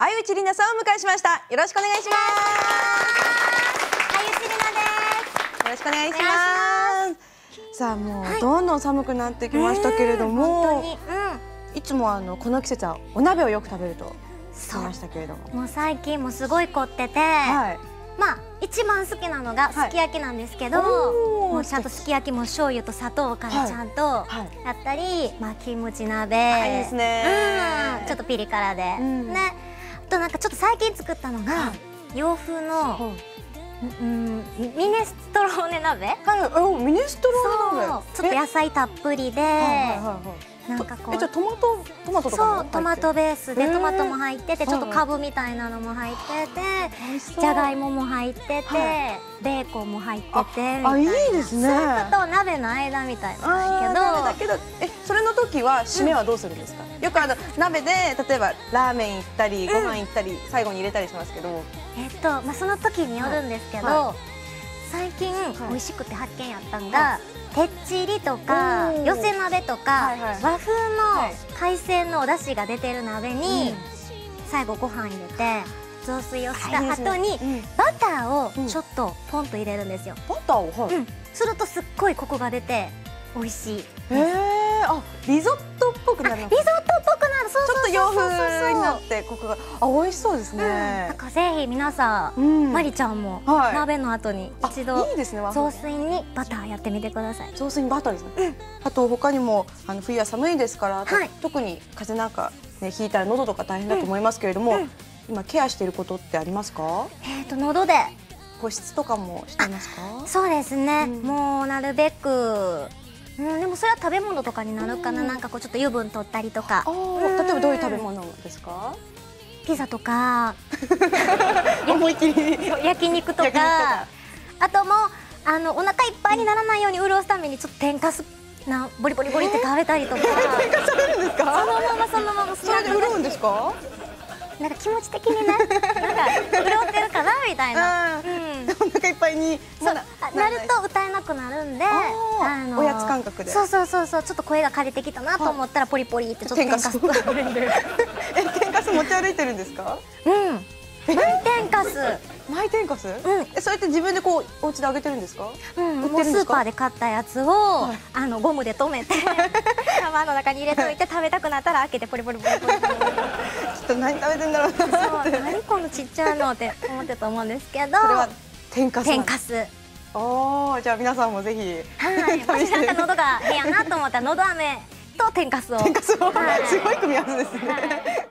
相内里奈さんをお迎えしました。よろしくお願いします。あゆちりなですよろしくお願いしますさあもう、はいどんどん寒くなってきましたけれども、本当にいつもあのこの季節はお鍋をよく食べるとそう聞きましたけれども。うんもう最近もすごい凝ってて、はい。まあ一番好きなのがはい。すき焼きなんですけど、おーもうちゃんとすき焼きも醤油と砂糖からはいちゃんとはい。やったり、まあキムチ鍋、あいいですね。うん。ちょっとピリ辛で、うん。ね。あとなんかちょっと最近作ったのが、は洋風の、はい。うん、ミネストローネ鍋。はい、おミネストローネ鍋。ちょっと野菜たっぷりで、えはいはいはいはいなんかこうトマトトマトとかもそうトマトベースでトマトも入っててちょっとはいカブみたいなのも入っててじゃがいもも入ってて、はベーコンも入っててあみたいいいですね。スープと鍋の間みたいなんあだだけどえそれの時は締めはどうするんですか、よくあの鍋で例えばラーメン行ったりご飯行ったり、最後に入れたりしますけど。けどえっとまあその時によるんですけど、は最近い。美味しくて発見やったんが、てっちりとか寄せ鍋とか、和風はい。の海鮮のお出汁が出てる鍋に、最後ご飯入れて雑炊をした後にうん。バターうん。をちょっとポンと入れるんですよ、バターを？はい、うん、するとすっごいコクが出て美味しいへえあリゾットっぽくなるのリゾットっぽくちょっと洋風になってコクが。あ美味しそうですうん、だね、からぜひ皆さん、うん。マリちゃんもはい。鍋の後にあ一度いいですね雑炊にバターやってみてください。雑炊にバターですね、あと他にもあの冬は寒いですから、はい。特に風邪なんかねひいたら喉とか大変だと思いますけれども、うん。今ケアしていることってありますか？えっ、と喉で。保湿とかもしていますか？そうですね、うん。もうなるべくうん、でもそれは食べ物とかになるかな、うん。なんかこうちょっと油分取ったりとか。例えばどういう食べ物ですか？ピザとか。思い切り。焼肉とか。焼肉とか。あともうあのお腹いっぱいにならないように潤すためにちょっと天かすなボリボリボリって食べたりとか。添加されるんですか？そのままそのまま。それで潤うんですか？なんか気持ち的にねなんか潤ってるかなみたいな、あうん、ーお腹いっぱいにそう。なると歌えなくなるんであーおやつ感覚で。そうそうそうそうちょっと声が枯れてきたなと思ったらポリポリってちょっと天かす。え天かす持ち歩いてるんですか？うん。天かす。マイ天かす、ん。えそれって自分でこうお家で揚げてるんですか？うん、もうスーパーで買ったやつを、はい。あのゴムで留めて 釜の中に入れといて食べたくなったら開けてポリポリポリポリポリ。きっと何食べてんだろうなそう何このちっちゃいのって思ってたと思うんですけど。それは天かす。天かす。おーじゃあ皆さんもぜひ。はい。もしなんか喉が変やなと思ったら喉飴と天かすを。天かすを、はい。すごい組み合わせですね、はい